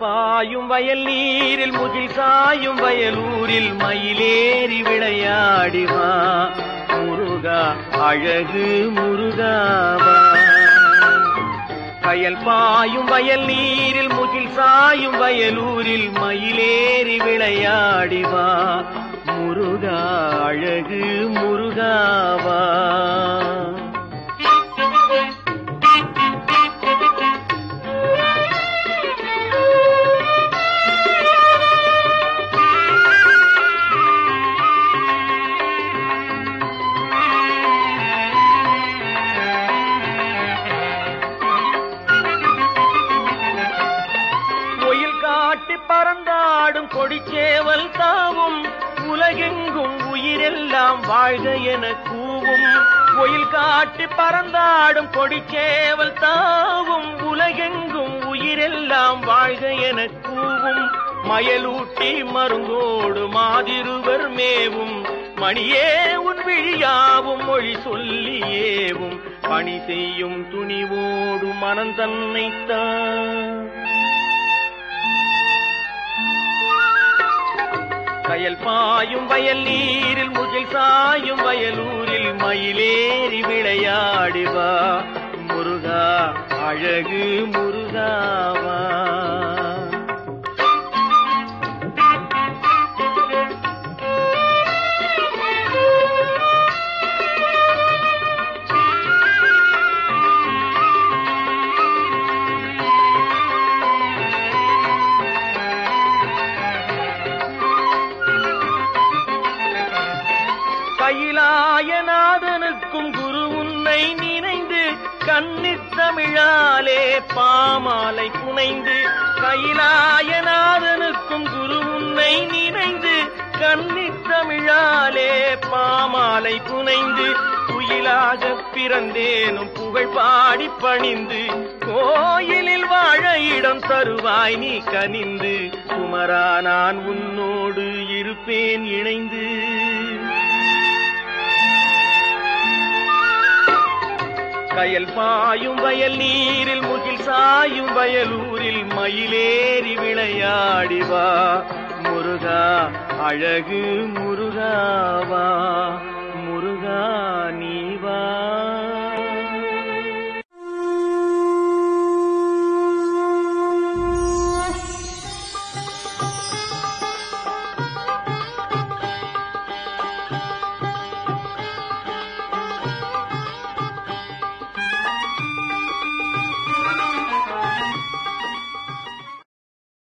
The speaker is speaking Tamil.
பாயும் வயல் நீரில் முகில் சாயும் வயலூரில் மயிலேறி விளையாடிவா முருகா அழகு முருகாவா கயல் பாயும் வயல் நீரில் முகில் சாயும் வயலூரில் மயிலேறி விளையாடிவா முருகா அழகு முருகாவா கொடிச்சேவல் தாவும் உலகெங்கும் உயிரெல்லாம் வாழ்க என கூவும். ஒயில் காட்டி பறந்தாடும் கொடிச்சேவல் தாவும் உலகெங்கும் உயிரெல்லாம் வாழ்க என கூவும். மயலூட்டி மருங்கோடு மாதிருவர் மேவும் மணியே உன் விழியாவும் மொழி சொல்லியேவும் பணி செய்யும் துணிவோடு மனம் தன்னைத்தான் கயல் பாயும் வயல் நீரில் முகில் சாயும் வயலூரில் மயிலேறி விளையாடிவா முருகா அழகு முருகாவா அயிலாயநாதனுக்கும் குரு உன்னை நினைந்து கண்ணித்தமிழாலே பாமாலை புனைந்து கைலாயநாதனுக்கும் குரு உன்னை நினைந்து கண்ணித்தமிழாலே பாமாலை புனைந்து குயிலாக பிறந்தேனும் புகழ் பாடி பணிந்து கோயிலில் வாழ இடம் தருவாய் நீ கனிந்து குமரா நான் உன்னோடு இருப்பேன் இணைந்து. கயல் பாயும் வயல் நீரில் முகில் சாயும் வயலூரில் மயிலேறி விளையாடிவா. முருகா அழகு முருகா.